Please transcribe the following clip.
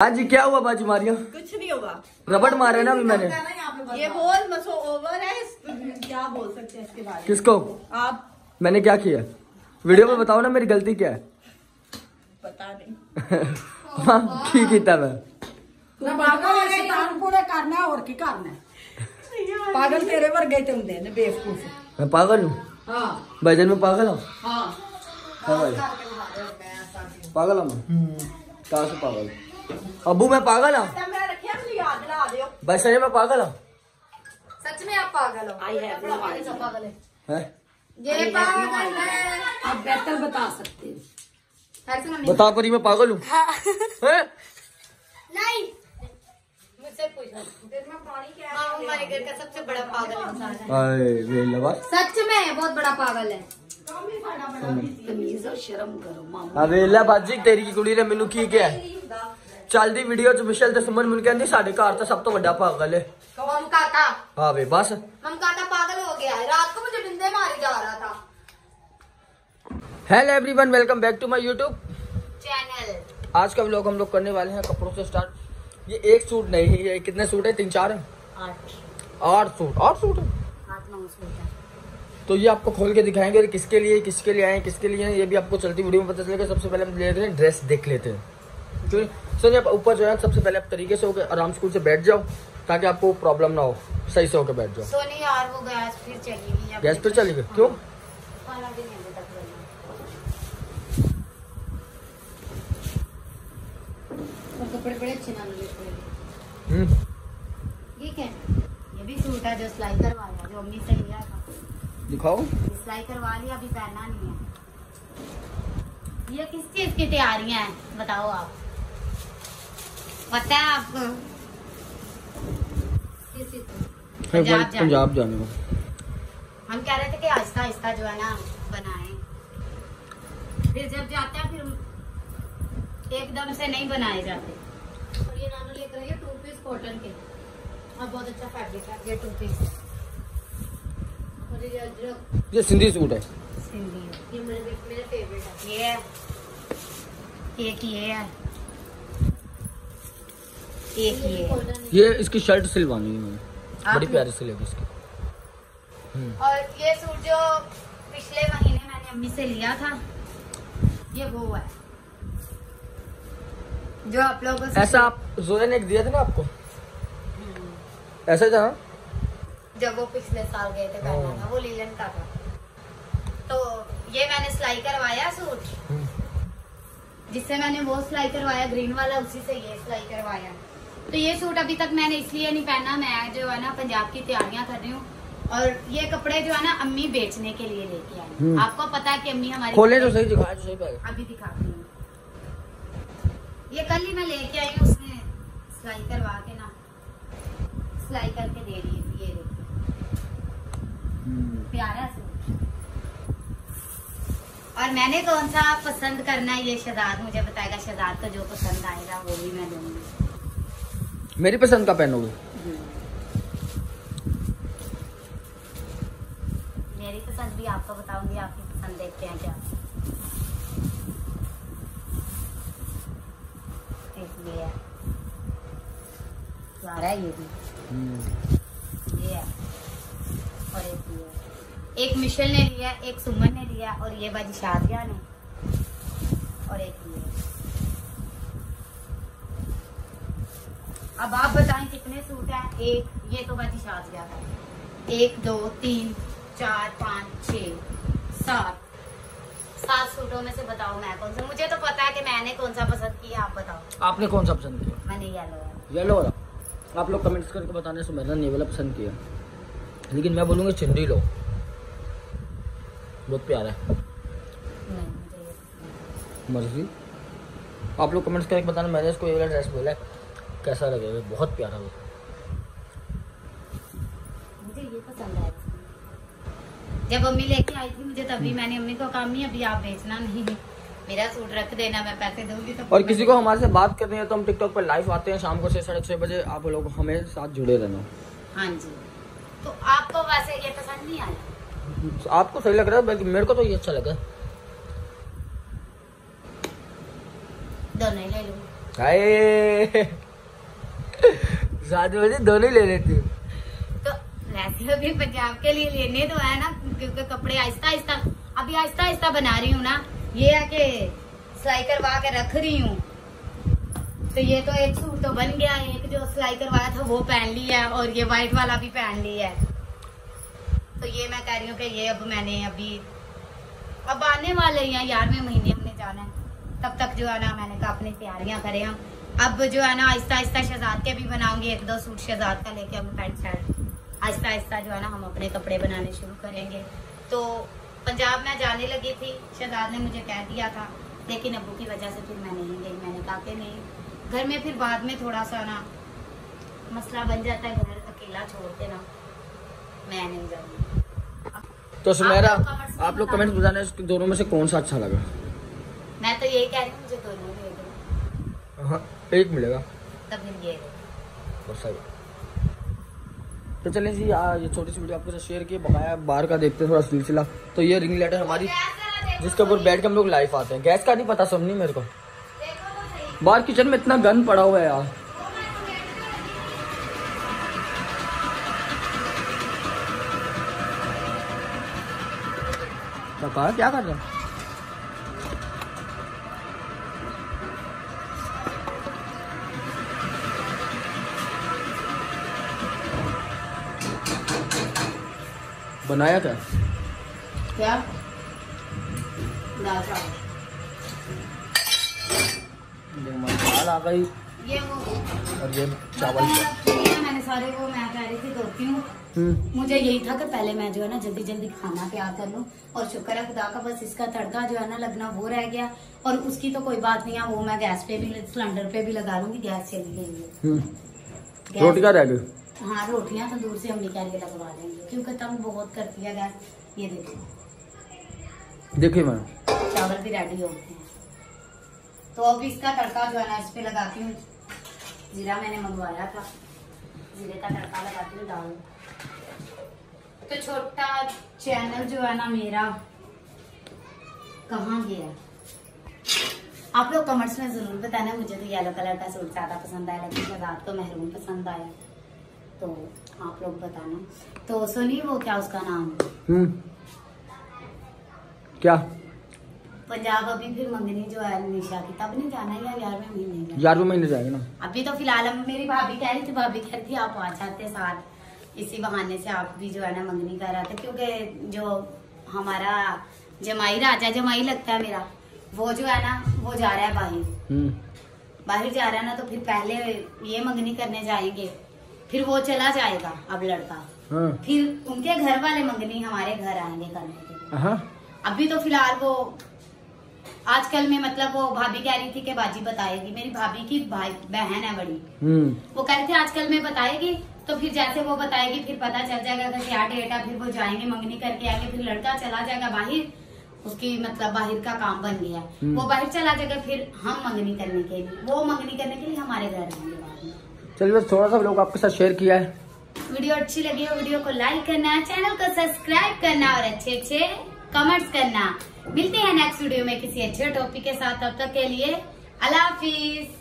हाँ जी क्या हुआ बाजी मारिया? कुछ नहीं होगा। रबड़ मारे ना अभी मैंने। ये होल मसो ओवर है क्या बोल सकते हैं इसके बारे किसको? आप। मैंने क्या किया? वीडियो में बताओ ना मेरी गलती क्या है? पता नहीं। ठीक ही था मैं करना है और की है? पागल तेरे पर गए देने बेवकूफ़। मैं पागल हूँ? हाँ। भजन में पागल हूँ? हाँ।, हाँ पागल हूँ कहा से पागल हूँ? अबू मैं पागल हूँ। भाई सही मैं पागल हूँ। सच में आप पागल हो। पागल है। ये पागल है। आप बेहतर बता सकते बता मैं पागल हूँ। हाँ। नहीं। हाँ, सबसे बड़ा पागल सच में बहुत बड़ा पागल है। अवेला हाँ, बाजी तेरी कुड़ी ने मेनू की क्या ਤੇਰੀ ਕੀ ਕੁੜੀ ਨੇ ਮੈਨੂੰ ਕੀ ਕਿਹਾ ਚੱਲਦੀ ਵੀਡੀਓ ਚ ਮਿਸ਼ਲ ਤੇ ਸੁਮਨ ਮੈਨੂੰ ਕਹਿੰਦੀ ਸਾਡੇ ਘਰ ਤਾਂ ਸਭ ਤੋਂ ਵੱਡਾ ਪਾਗਲ ਹੈ मम काका ਹਾਂ ਵੇ बस मम काका पागल हो गया है रात को मुझे बिंदे मारी जा रहा था hello everyone welcome back to my YouTube channel आज का व्लॉग हम लोग करने वाले हैं कपड़ों से स्टार्ट ये एक सूट नहीं है ये कितने सूट है तीन चार है आठ आठ सूट आठ सूट है आठ नौ सूट है तो ये आपको खोल के दिखाएंगे कि किसके लिए किसके लिए आए किसके लिए हैं, ये भी आपको चलती वीडियो में पता चलेगा सबसे पहले हम ले लेते हैं ड्रेस देख लेते हैं तो सर आप ऊपर जो है सबसे पहले आप तरीके से होकर आराम स्कूल से बैठ जाओ ताकि आपको प्रॉब्लम ना हो। सही से होकर बैठ जाओ। सोनी यार वो गैस फिर चली गई गैस पर चली गई। क्यों? और कपड़े बड़े अच्छे ना मिले हम्म। ठीक है ये भी सूट है जो सिलाई करवाया जो अम्मी से लिया था। दिखाओ। सिलाई करवा लिया अभी पहना नहीं है। ये किस चीज़ की तैयारियाँ हैं? बताओ आप। पता है आपको? पंजाब जाने। पंजाब जाने को हम कह रहे थे कि आहिस्ता आहिस्ता जो है ना बनाए। फिर जब जाते हैं फिर एकदम से नहीं बनाए जाते। और ये नानू लेकर आई है टू पीस कॉटन के। और बहुत अच्छा फैब्रिक है ये टू पीस और ये ये सिंधी सूट है। सिंधी। है। ये मेरे मेरे फेवरेट है। ये एक ये है। एक ये ये इसकी शर्ट सिलवानी है बड़ी प्यारी सिलेगी इसकी। हम्म। और ये सूट जो पिछले महीने मैंने अम्मी से लिया था ये वो है। जो आप लोगों से ऐसा आप जोया ने एक दिया था ना आपको? ऐसा ही था जब वो पिछले साल गए थे पहना था वो लीलन का था। तो ये मैंने सिलाई करवाया सूट। हम्म। जिससे मैंने वो सिलाई करवाया ग्रीन वाला उसी से ये सिलाई करवाया। तो ये सूट अभी तक मैंने इसलिए नहीं पहना मैं जो है ना पंजाब की तैयारियाँ कर रही हूँ। और ये कपड़े जो है ना अम्मी बेचने के लिए लेके आई हम्म। आपको पता है कि अम्मी हमारी खोले तो सही दिखाया तो सही अभी दिखाती हूँ। ये कल ही मैं लेके आई हूँ उसने सिलाई करवा के ना। सिलाई करके दे रही है ये देखिए प्यारा सूट। और मैंने कौन सा पसंद करना है ये शहजाद मुझे बताएगा शहजाद को जो पसंद आएगा वो भी मैं दूँगी। मेरी पसंद का पहनोगे मेरी पसंद भी आपको बताऊँगी आपकी पसंद देखते हैं क्या। एक ये है। ये भी। ये है। और एक ये एक मिशेल ने लिया एक सुमन ने लिया और ये बाजी शादिया ने। और एक ये अब आप बताएँ कितने सूट हैं? एक ये तो बाजी शादिया का एक दो तीन चार पाँच छ सात। सात सूटों में से बताओ मैं कौन सा। मुझे तो पता है कि मैंने कौन सा पसंद किया आप बताओ। आपने कौन सा पसंद किया? मैंने येलो येलो वाला? आप लोग कमेंट्स करके बताने से मैंने ये वाला पसंद किया। लेकिन मैं बोलूँगा चिंडी लो। बहुत प्यारा है। नहीं मर्ज़ी। आप लोग कमेंट्स करके बताना मैंने इसको ये वाला ड्रेस बोला है। कैसा लगेगा बहुत प्यारा वो मुझे ये पसंद आया। जब अम्मी लेके आई थी मुझे तभी मैंने अम्मी को कहा अम्मी अभी आप बेचना नहीं मेरा सूट रख देना मैं पैसे दूँगी तो और किसी को हमारे से बात करनी है तो हम टिकटॉक पर लाइव आते हैं शाम को छः साढ़े छः बजे। आप लोग हमें साथ जुड़े रहना। हाँ जी। तो आपको वैसे ये पसंद नहीं आया? आपको सही लग रहा है बल्कि मेरे को तो ये अच्छा लगा। दोनों ही ले शादी वादी दोनों ले लेती हूँ। तो वैसे अभी पंजाब के लिए लेने तो है ना, क्योंकि कपड़े आहिस्ता आहिस्ता, अभी आहिस्ता आहिस्ता बना रही हूँ ना, ये है कि सिलाई करवा के रख रही हूँ। तो ये तो एक सूट तो बन गया, एक जो सिलाई करवाया था वो पहन लिया और ये व्हाइट वाला भी पहन लिया है। तो ये मैं कह रही हूँ कि ये अब मैंने अभी, अब आने वाले हैं ग्यारहवें महीने हमने जाना है। तब तक जो है ना, मैंने कहा अपनी तैयारियाँ करें हम। अब जो है ना आहिस्ता आहिस्ता शहजाद के भी बनाऊँगी एक दो सूट शहजाद का लेके हम पैंट शर्ट। आहिस्ता आहिस्ता जो है ना हम अपने कपड़े बनाने शुरू करेंगे। तो पंजाब में जाने लगी थी शहजाद ने मुझे कह दिया था लेकिन अबू की वजह से फिर मैं नहीं गई मैंने कहा कि नहीं। घर में फिर बाद में थोड़ा सा ना मसला बन जाता है घर अकेला छोड़ के ना मैं नहीं जाऊँगी। तो सुमेरा आप लोग। कमेंट बताना। दोनों में से कौन सा अच्छा लगा? मैं तो यही कह रही हूँ मुझे दोनों हाँ एक मिलेगा। तब सही। तो चलें जी ये छोटी सी वीडियो आपके साथ शेयर की बकाया बाहर का देखते हैं थोड़ा सिलसिला। तो ये रिंग लाइट है हमारी जिसके ऊपर बैठ के हम लोग लाइव आते हैं। गैस का नहीं पता सब नहीं मेरे को। बाहर किचन में इतना गन पड़ा हुआ है यार। क्या कहा क्या कर रहे हैं? बनाया क्या क्या? दाल ये दाल आ गई। ये वो और ये चावल मैंने सारे वो मैं कह रही थी धोती हूँ। हम्म। मुझे यही था कि पहले मैं जो है ना जल्दी जल्दी खाना तैयार कर लूँ। और शुक्र है खुदा का बस इसका तड़का जो है ना लगना वो रह गया। और उसकी तो कोई बात नहीं है वो मैं गैस पे भी सिलेंडर पे भी लगा लूँगी गैस चली गई है। हम्म। रोटी का रह गई। हाँ रोटियाँ तो दूर से हम निकाल के लगवा देंगे क्योंकि तंग बहुत करती है गैस। ये देखो। देखिए मैं चावल भी रेडी हो गए तो अब इसका तड़का जो है ना इस पे लगाती हूँ। जीरा मैंने मंगवाया था। जीरे का तड़का लगाती हूँ डाल तो छोटा चैनल जो है ना मेरा कहाँ गया? आप लोग कमेंट्स में ज़रूर बताना मुझे तो येलो कलर का सूट ज़्यादा पसंद आया लेकिन शहजाद को मेहरून पसंद आया। तो आप लोग बताना। तो सुनी वो क्या उसका नाम? हम्म। क्या? पंजाब अभी फिर मंगनी जो है निशा की। तब नहीं जाना है या ग्यारहवें महीने ग्यारहवें महीने जाएँगे ना। अभी तो फ़िलहाल हम मेरी भाभी कह रही थी भाभी कह रही थी आप आ जाते साथ। इसी बहाने से आप भी जो है ना मंगनी कर रहा था क्योंकि जो हमारा जमाई राजा जमाई लगता है मेरा वो जो है ना वो जा रहा है बाहर। हम्म। बाहर जा रहा है ना तो फिर पहले ये मंगनी करने जाएँगे। फिर वो चला जाएगा अब लड़का। हाँ। फिर उनके घर वाले मंगनी हमारे घर आएँगे करने के हाँ। अभी तो फ़िलहाल वो आजकल में मतलब वो भाभी कह रही थी कि बाजी बताएगी। मेरी भाभी की भाई बहन है बड़ी। हम्म। वो कह रही थी आजकल में बताएगी तो फिर जैसे वो बताएगी फिर पता चल जाएगा कि क्या डेट है फिर वो जाएँगे मंगनी करके आएँगे फिर लड़का चला जाएगा बाहर। उसकी मतलब बाहर का काम बन गया। हम्म। वो बाहर चला जाएगा फिर हम मंगनी करने के लिए वो मंगनी करने के लिए हमारे घर आएँगे। चलिए थोड़ा सा लोग आपके साथ शेयर किया है। वीडियो अच्छी लगी हो, वीडियो को लाइक करना चैनल को सब्सक्राइब करना और अच्छे अच्छे कमेंट्स करना। मिलते हैं नेक्स्ट वीडियो में किसी अच्छे टॉपिक के साथ, तब तक के लिए अल्लाह हाफिज।